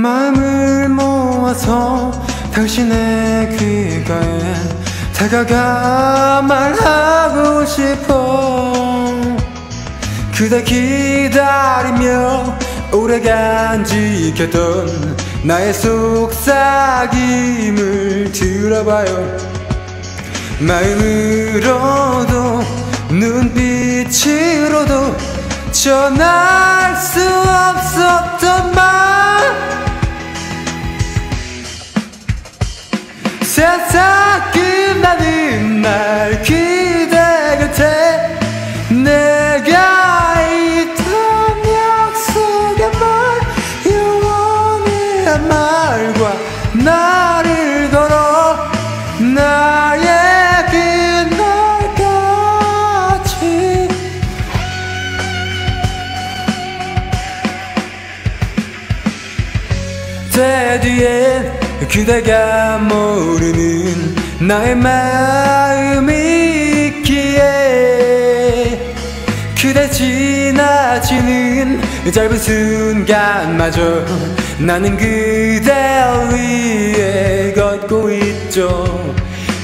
마음을 모아서 당신의 귓가에 다가가 말하고 싶어. 그대 기다리며 오래간 지켰던 나의 속삭임을 들어봐요. 마음으로도 눈빛으로도 전할 수 세상 끝나는 날 그대 곁에 내가 있던 약속의 말 영원히 한 말과 나를 걸어 나의 그날까지. 때 뒤엔 그대가 모르는 나의 마음이 있기에 그대 지나치는 짧은 순간마저 나는 그대 위에 걷고 있죠.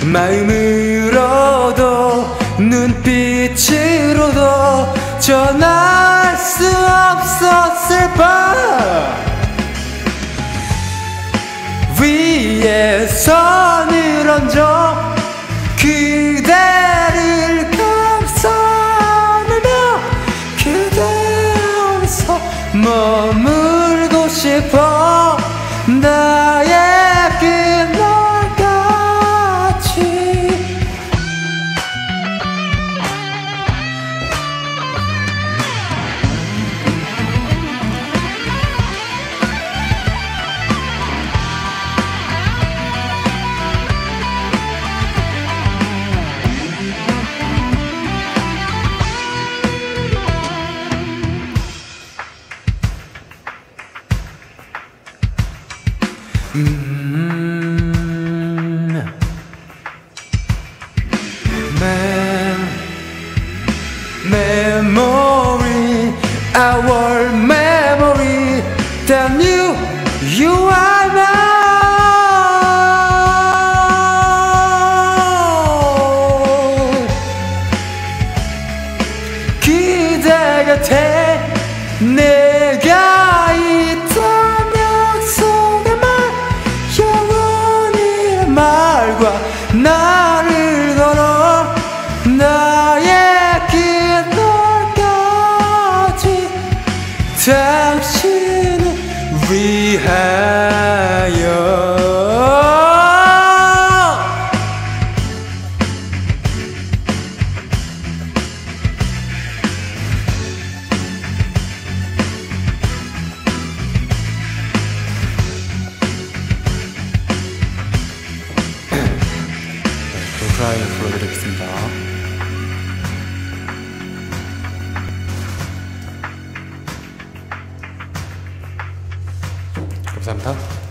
마음으로도 눈빛 선을 얹어 그대를 감싸며 그대 안에서 머물고 싶어 나의 그대 곁에 내 브라이를 불러드리겠습니다. 감사합니다.